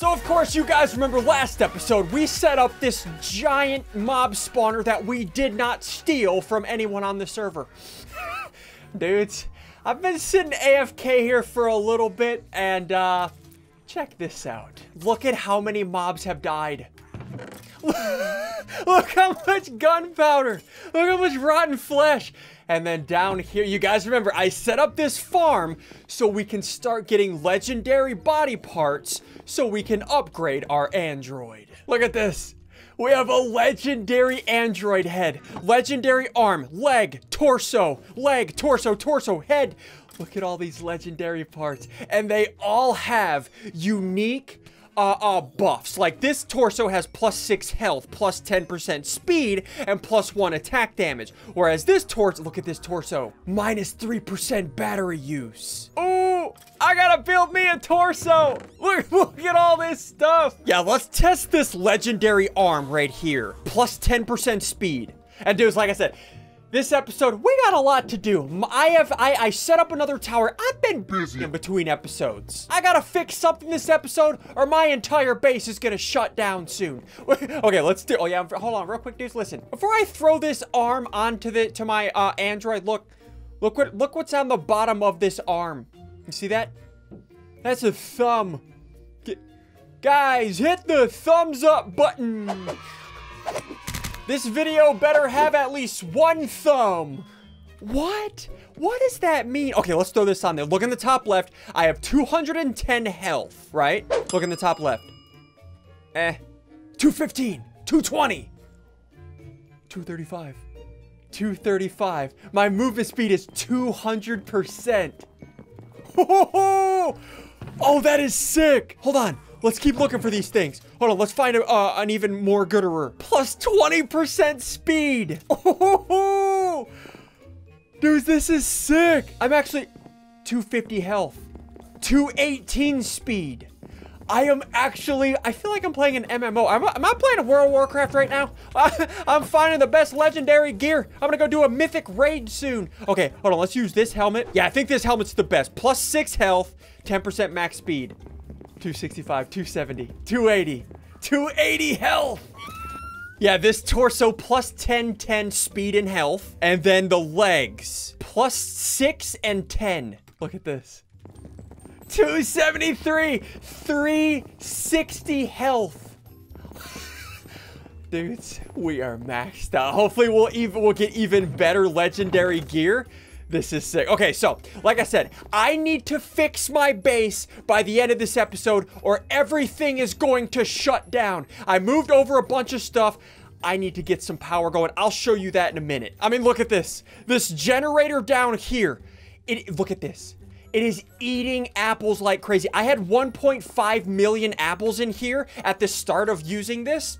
So of course you guys remember last episode, we set up this giant mob spawner that we did not steal from anyone on the server. Dudes, I've been sitting AFK here for a little bit and uh, check this out. Look at how many mobs have died. Look how much gunpowder. Look how much rotten flesh. And then down here, you guys remember, I set up this farm so we can start getting legendary body parts so we can upgrade our android. Look at this. We have a legendary android head, legendary arm, leg, torso, leg, torso, torso, head. Look at all these legendary parts. And they all have unique uh, uh, buffs. Like this torso has plus 6 health, plus 10% speed, and plus 1 attack damage. Whereas this torso, look at this torso, minus 3% battery use. Oh, I gotta build me a torso. Look, look at all this stuff. Yeah, let's test this legendary arm right here. Plus 10% speed. And dudes, like I said, this episode, we got a lot to do. I have, I, I set up another tower. I've been busy in between episodes. I gotta fix something this episode or my entire base is gonna shut down soon. okay, let's do, oh yeah, hold on real quick, dudes, listen. Before I throw this arm onto the, to my uh, Android, look, look what, look what's on the bottom of this arm. You see that? That's a thumb. Get, guys, hit the thumbs up button. This video better have at least one thumb. What? What does that mean? Okay, let's throw this on there. Look in the top left. I have 210 health, right? Look in the top left. Eh. 215. 220. 235. 235. My movement speed is 200%. Oh, that is sick. Hold on. Let's keep looking for these things. Hold on, let's find a, uh, an even more gooderer. Plus 20% speed. Oh, Dude, this is sick. I'm actually 250 health. 218 speed. I am actually, I feel like I'm playing an MMO. Am I, am I playing a World of Warcraft right now? I'm finding the best legendary gear. I'm gonna go do a mythic raid soon. Okay, hold on, let's use this helmet. Yeah, I think this helmet's the best. Plus six health, 10% max speed. 265, 270, 280, 280 health. Yeah, this torso plus 10, 10 speed and health. And then the legs plus 6 and 10. Look at this. 273, 360 health. Dudes, we are maxed out. Hopefully we'll even we'll get even better legendary gear. This is sick. Okay, so, like I said, I need to fix my base by the end of this episode or everything is going to shut down. I moved over a bunch of stuff. I need to get some power going. I'll show you that in a minute. I mean, look at this. This generator down here. It, look at this. It is eating apples like crazy. I had 1.5 million apples in here at the start of using this.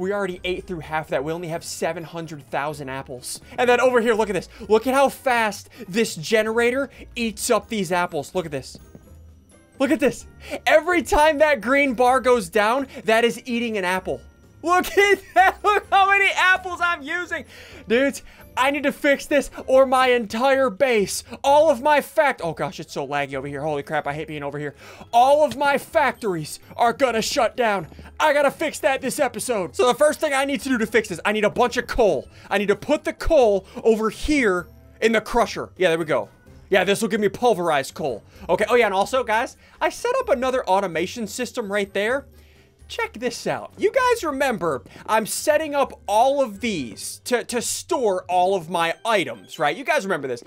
We already ate through half that. We only have 700,000 apples. And then over here, look at this. Look at how fast this generator eats up these apples. Look at this. Look at this. Every time that green bar goes down, that is eating an apple. Look at that. Look how many apples I'm using. Dudes, I need to fix this or my entire base, all of my fact- Oh gosh, it's so laggy over here. Holy crap, I hate being over here. All of my factories are gonna shut down. I gotta fix that this episode. So the first thing I need to do to fix this, I need a bunch of coal. I need to put the coal over here in the crusher. Yeah, there we go. Yeah, this will give me pulverized coal. Okay, oh yeah, and also, guys, I set up another automation system right there check this out. You guys remember, I'm setting up all of these to, to store all of my items, right? You guys remember this.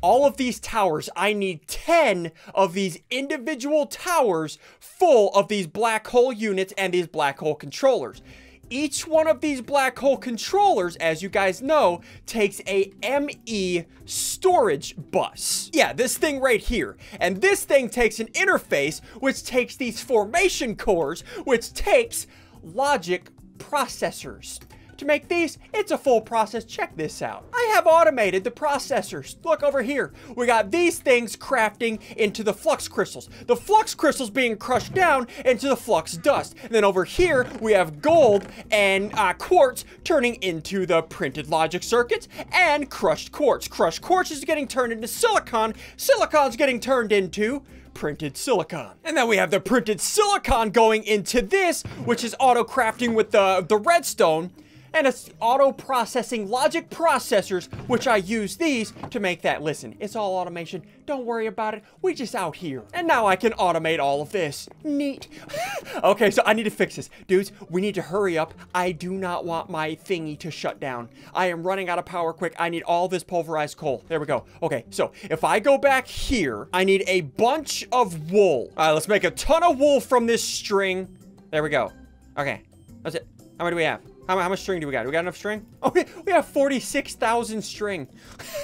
All of these towers, I need 10 of these individual towers full of these black hole units and these black hole controllers. Each one of these black hole controllers, as you guys know, takes a ME storage bus. Yeah, this thing right here. And this thing takes an interface, which takes these formation cores, which takes logic processors. To make these, it's a full process. Check this out. I have automated the processors. Look over here. We got these things crafting into the flux crystals. The flux crystals being crushed down into the flux dust. And then over here, we have gold and uh, quartz turning into the printed logic circuits and crushed quartz. Crushed quartz is getting turned into silicon. Silicon's getting turned into printed silicon. And then we have the printed silicon going into this, which is auto crafting with the, the redstone and it's auto processing logic processors, which I use these to make that. Listen, it's all automation. Don't worry about it. We just out here. And now I can automate all of this. Neat. okay, so I need to fix this. Dudes, we need to hurry up. I do not want my thingy to shut down. I am running out of power quick. I need all this pulverized coal. There we go. Okay, so if I go back here, I need a bunch of wool. All right, let's make a ton of wool from this string. There we go. Okay, that's it. How many do we have? How, how much string do we got? Do we got enough string? Oh, we, have 46,000 string.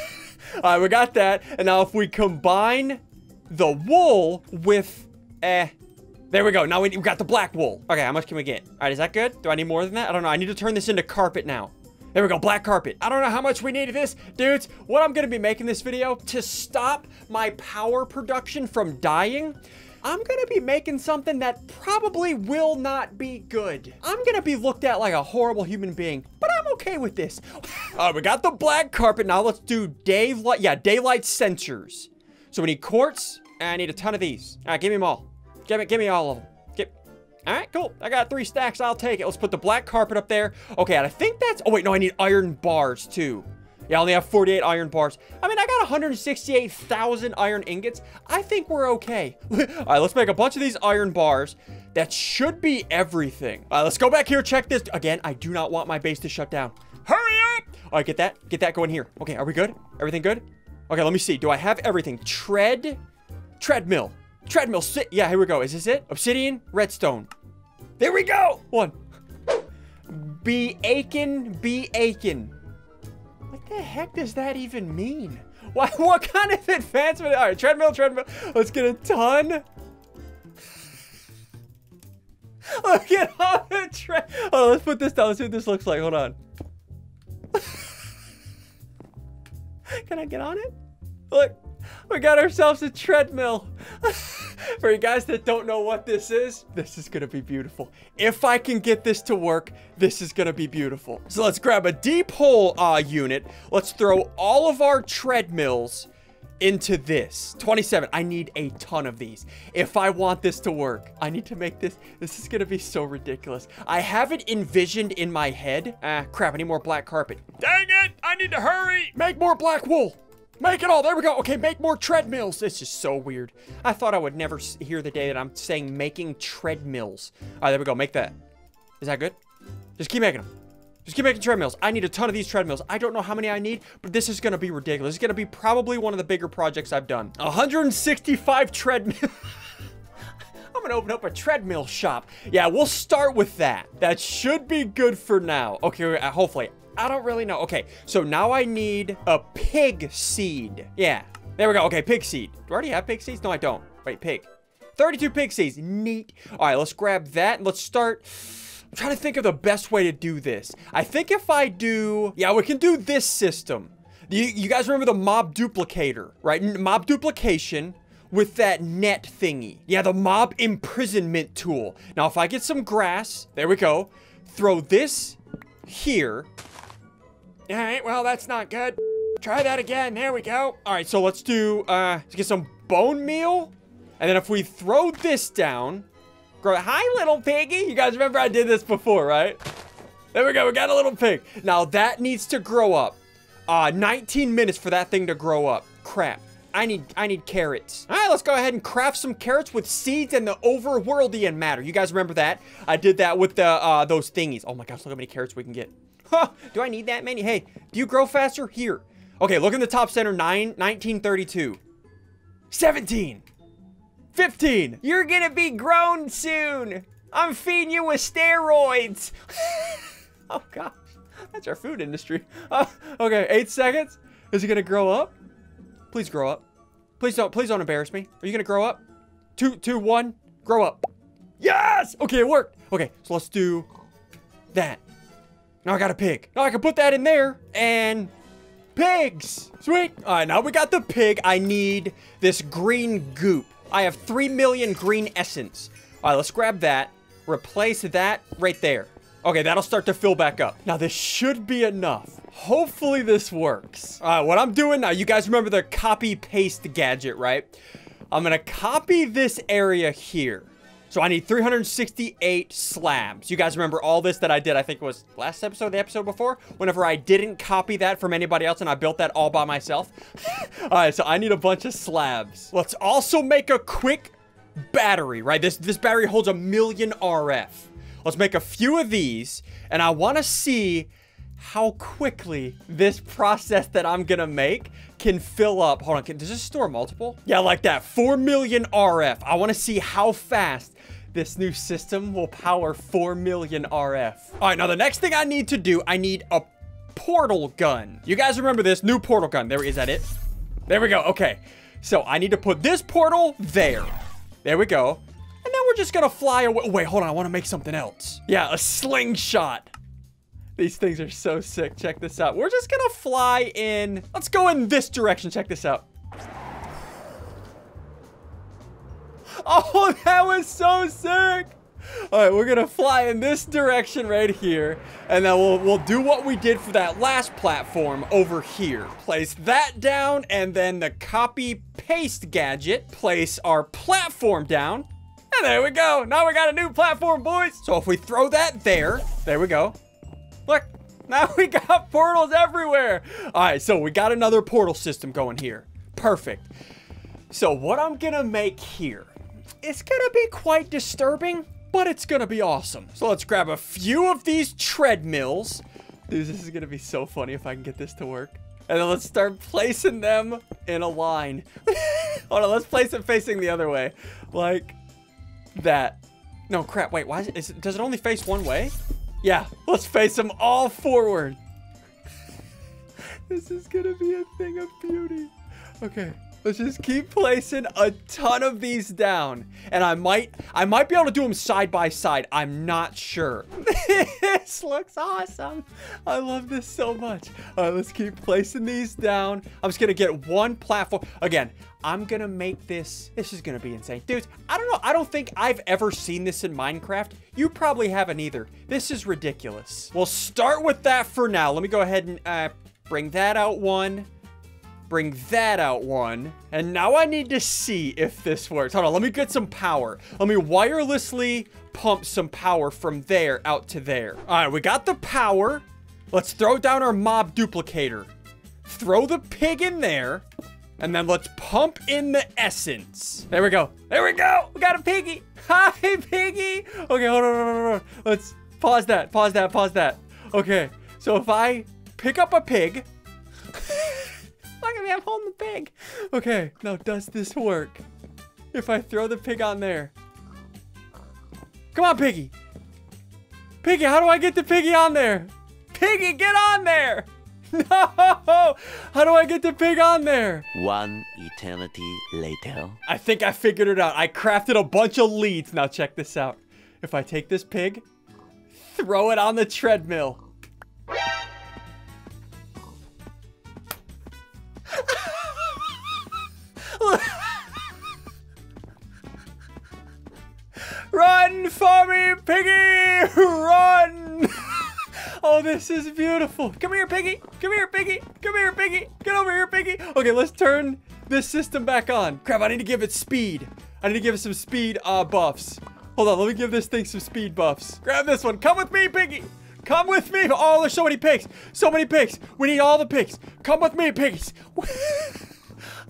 All right, we got that. And now if we combine the wool with, eh, there we go. Now we, we got the black wool. Okay, how much can we get? All right, is that good? Do I need more than that? I don't know. I need to turn this into carpet now. There we go, black carpet. I don't know how much we need of this. Dudes, what I'm gonna be making this video to stop my power production from dying, I'm gonna be making something that probably will not be good. I'm gonna be looked at like a horrible human being, but I'm okay with this. All right, we got the black carpet. Now let's do daylight, yeah, daylight sensors. So we need quartz, and I need a ton of these. All right, give me them all. Give me, give me all of them. Give, all right, cool. I got three stacks. I'll take it. Let's put the black carpet up there. Okay, and I think that's... Oh, wait, no, I need iron bars, too. Yeah, I only have 48 iron bars. I mean, I got 168,000 iron ingots. I think we're okay. All right, let's make a bunch of these iron bars. That should be everything. All right, let's go back here, check this. Again, I do not want my base to shut down. Hurry up! All right, get that. Get that going here. Okay, are we good? Everything good? Okay, let me see. Do I have everything? Tread, treadmill, treadmill. Sit. Yeah, here we go. Is this it? Obsidian, redstone. There we go. One. Be aching, be aching the heck does that even mean? What, what kind of advancement? All right, treadmill, treadmill. Let's get a ton. Look at all the tread. Oh, let's put this down. Let's see what this looks like. Hold on. Can I get on it? Look, we got ourselves a treadmill. For you guys that don't know what this is, this is gonna be beautiful. If I can get this to work, this is gonna be beautiful. So let's grab a deep hole uh, unit. Let's throw all of our treadmills into this 27 i need a ton of these if i want this to work i need to make this this is gonna be so ridiculous i have it envisioned in my head ah crap i need more black carpet dang it i need to hurry make more black wool Make it all. There we go. Okay, make more treadmills. This is so weird. I thought I would never hear the day that I'm saying making treadmills. All right, there we go. Make that. Is that good? Just keep making them. Just keep making treadmills. I need a ton of these treadmills. I don't know how many I need, but this is going to be ridiculous. It's going to be probably one of the bigger projects I've done. 165 treadmills. I'm gonna open up a treadmill shop. Yeah, we'll start with that. That should be good for now. Okay, uh, hopefully. I don't really know. Okay, so now I need a pig seed. Yeah, there we go. Okay, pig seed. Do I already have pig seeds? No, I don't. Wait, pig. 32 pig seeds. Neat. All right, let's grab that. and Let's start... I'm trying to think of the best way to do this. I think if I do... Yeah, we can do this system. You, you guys remember the mob duplicator, right? Mob duplication with that net thingy. Yeah, the mob imprisonment tool. Now, if I get some grass, there we go. Throw this here. All right, well, that's not good. Try that again. There we go. All right, so let's do, uh, let's get some bone meal. And then if we throw this down, grow, hi, little piggy. You guys remember I did this before, right? There we go. We got a little pig. Now that needs to grow up. Uh, 19 minutes for that thing to grow up. Crap. I need I need carrots. All right, let's go ahead and craft some carrots with seeds and the overworldian matter. You guys remember that? I did that with the uh, those thingies. Oh my gosh, look how many carrots we can get. Huh, do I need that many? Hey, do you grow faster? Here. Okay, look in the top center, 9, 1932. 17. 15. You're gonna be grown soon. I'm feeding you with steroids. oh gosh, that's our food industry. Uh, okay, eight seconds. Is he gonna grow up? Please grow up. Please don't, please don't embarrass me. Are you gonna grow up? Two, two, one, grow up. Yes! Okay, it worked. Okay, so let's do that. Now I got a pig. Now I can put that in there and pigs. Sweet. All right, now we got the pig. I need this green goop. I have 3 million green essence. All right, let's grab that. Replace that right there. Okay, that'll start to fill back up. Now, this should be enough. Hopefully this works. All right, what I'm doing now, you guys remember the copy-paste gadget, right? I'm to copy this area here. So I need 368 slabs. You guys remember all this that I did, I think it was last episode, the episode before? Whenever I didn't copy that from anybody else and I built that all by myself. all right, so I need a bunch of slabs. Let's also make a quick battery, right? This, this battery holds a million RF. Let's make a few of these, and I want to see how quickly this process that I'm gonna make can fill up. Hold on, can, does this store multiple? Yeah, like that, 4 million RF. I wanna see how fast this new system will power 4 million RF. All right, now the next thing I need to do, I need a portal gun. You guys remember this new portal gun. There, is that it? There we go, okay. So I need to put this portal there. There we go. And then we're just gonna fly away. Wait, hold on, I wanna make something else. Yeah, a slingshot. These things are so sick. Check this out. We're just gonna fly in. Let's go in this direction. Check this out. Oh, that was so sick. All right, we're gonna fly in this direction right here, and then we'll we'll do what we did for that last platform over here. Place that down, and then the copy paste gadget. Place our platform down, and there we go. Now we got a new platform, boys. So if we throw that there, there we go. Look, now we got portals everywhere. All right, so we got another portal system going here. Perfect. So what I'm gonna make here it's gonna be quite disturbing, but it's gonna be awesome. So let's grab a few of these treadmills. Dude, this is gonna be so funny if I can get this to work. And then let's start placing them in a line. Hold on, let's place it facing the other way. Like that. No, crap, wait, why is it, is it, does it only face one way? Yeah, let's face them all forward. this is gonna be a thing of beauty. Okay, Let's just keep placing a ton of these down. And I might, I might be able to do them side by side. I'm not sure. this looks awesome. I love this so much. All right, let's keep placing these down. I'm just gonna get one platform. Again, I'm gonna make this, this is gonna be insane. Dudes, I don't know, I don't think I've ever seen this in Minecraft. You probably haven't either. This is ridiculous. We'll start with that for now. Let me go ahead and uh, bring that out one bring that out one. And now I need to see if this works. Hold on, let me get some power. Let me wirelessly pump some power from there out to there. All right, we got the power. Let's throw down our mob duplicator. Throw the pig in there. And then let's pump in the essence. There we go. There we go. We got a piggy. Hi, piggy. Okay, hold on, hold on, hold on. Let's pause that, pause that, pause that. Okay, so if I pick up a pig, me, I'm holding the pig. Okay, now does this work? If I throw the pig on there. Come on, piggy. Piggy, how do I get the piggy on there? Piggy, get on there. No! How do I get the pig on there? One eternity later. I think I figured it out. I crafted a bunch of leads. Now check this out. If I take this pig, throw it on the treadmill, piggy! Run! oh, this is beautiful. Come here, piggy. Come here, piggy. Come here, piggy. Get over here, piggy. Okay, let's turn this system back on. Crap, I need to give it speed. I need to give it some speed uh, buffs. Hold on, let me give this thing some speed buffs. Grab this one. Come with me, piggy. Come with me. Oh, there's so many pigs. So many pigs. We need all the pigs. Come with me, piggies.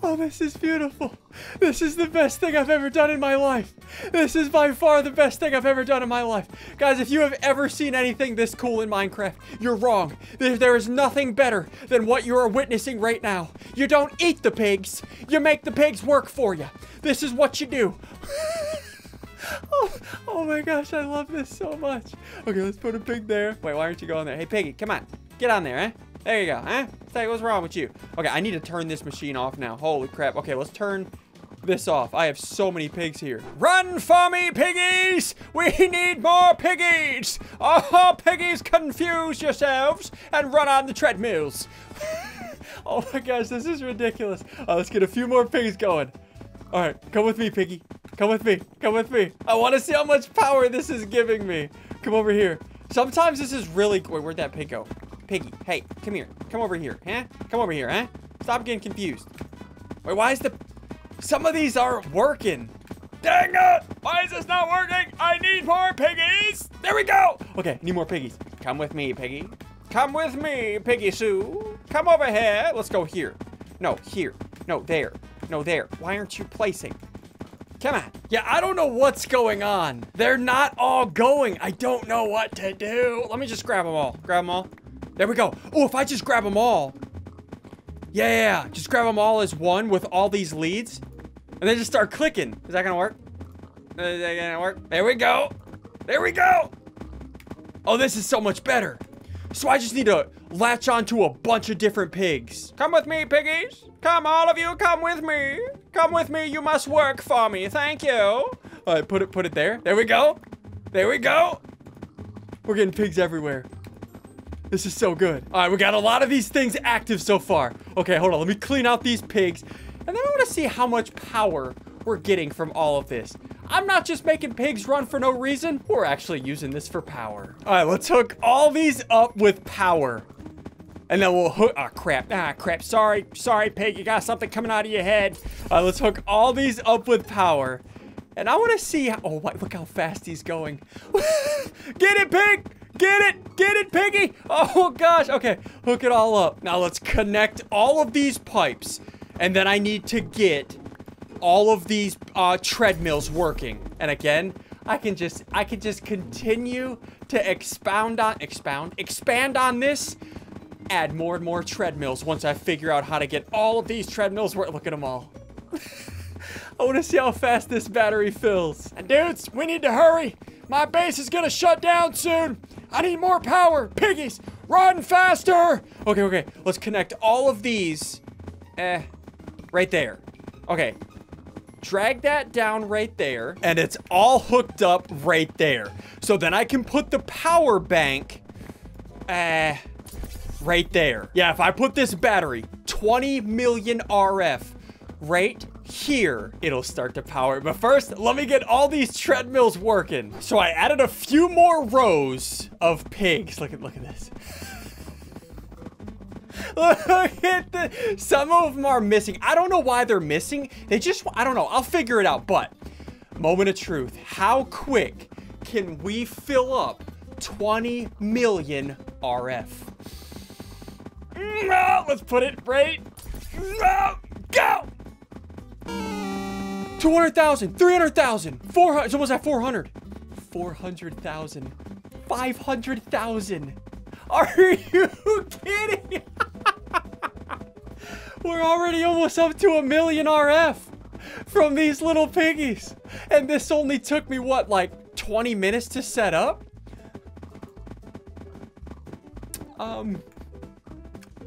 Oh, this is beautiful. This is the best thing I've ever done in my life. This is by far the best thing I've ever done in my life. Guys, if you have ever seen anything this cool in Minecraft, you're wrong. There, is nothing better than what you are witnessing right now. You don't eat the pigs. You make the pigs work for you. This is what you do. oh, oh my gosh, I love this so much. Okay, let's put a pig there. Wait, why aren't you going there? Hey, piggy, come on. Get on there, eh? There you go, huh? Say, what's wrong with you? Okay, I need to turn this machine off now. Holy crap. Okay, let's turn this off. I have so many pigs here. Run for me, piggies! We need more piggies! Oh, piggies, confuse yourselves and run on the treadmills. oh my gosh, this is ridiculous. Uh, let's get a few more pigs going. All right, come with me, piggy. Come with me. Come with me. I want to see how much power this is giving me. Come over here. Sometimes this is really... Wait, where'd that pig go? Piggy, hey, come here. Come over here, huh? Come over here, huh? Stop getting confused. Wait, why is the... Some of these aren't working. Dang it! Why is this not working? I need more piggies! There we go! Okay, need more piggies. Come with me, piggy. Come with me, Piggy Sue. Come over here. Let's go here. No, here. No, there. No, there. Why aren't you placing? Come on. Yeah, I don't know what's going on. They're not all going. I don't know what to do. Let me just grab them all. Grab them all. There we go. Oh, if I just grab them all. Yeah, yeah, yeah. Just grab them all as one with all these leads. And then just start clicking. Is that gonna work? Uh, is that gonna work? There we go. There we go. Oh, this is so much better. So I just need to latch onto a bunch of different pigs. Come with me, piggies. Come, all of you, come with me. Come with me, you must work for me. Thank you. All right, put it, put it there. There we go. There we go. We're getting pigs everywhere. This is so good. All right, we got a lot of these things active so far. Okay, hold on. Let me clean out these pigs. And then I want to see how much power we're getting from all of this. I'm not just making pigs run for no reason. We're actually using this for power. All right, let's hook all these up with power. And then we'll hook, ah, crap, ah, crap. Sorry, sorry, pig, you got something coming out of your head. All right, let's hook all these up with power. And I want to see, how, oh, look how fast he's going. Get it, pig! Get it! Get it, piggy! Oh, gosh. Okay, hook it all up. Now let's connect all of these pipes. And then I need to get all of these uh, treadmills working. And again, I can just I can just continue to expound on expound expand on this. Add more and more treadmills once I figure out how to get all of these treadmills work. Look at them all. I want to see how fast this battery fills. And dudes, we need to hurry. My base is gonna shut down soon. I need more power. Piggies, run faster. Okay, okay. Let's connect all of these. Eh, right there. Okay, drag that down right there, and it's all hooked up right there. So then I can put the power bank, uh, right there. Yeah, if I put this battery, 20 million RF, right here, it'll start to power. But first, let me get all these treadmills working. So I added a few more rows of pigs. Look at, look at this. Look at the, some of them are missing. I don't know why they're missing. They just, I don't know. I'll figure it out. But, moment of truth. How quick can we fill up 20 million RF? No, mm-hmm. let's put it right. No, go. 200,000, 300,000, 400, it's almost at 400. 400,000, 500,000. Are you kidding? We're already almost up to a million RF from these little piggies. And this only took me, what, like 20 minutes to set up? Um,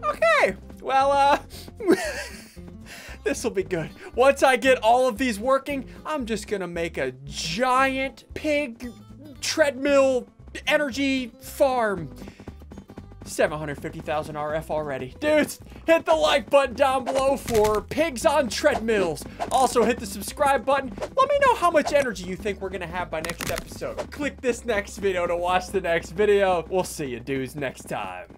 okay. Well, uh, this will be good. Once I get all of these working, I'm just gonna make a giant pig treadmill energy farm. 750,000 RF already. Dudes, hit the like button down below for pigs on treadmills. Also, hit the subscribe button. Let me know how much energy you think we're gonna have by next episode. Click this next video to watch the next video. We'll see you dudes next time.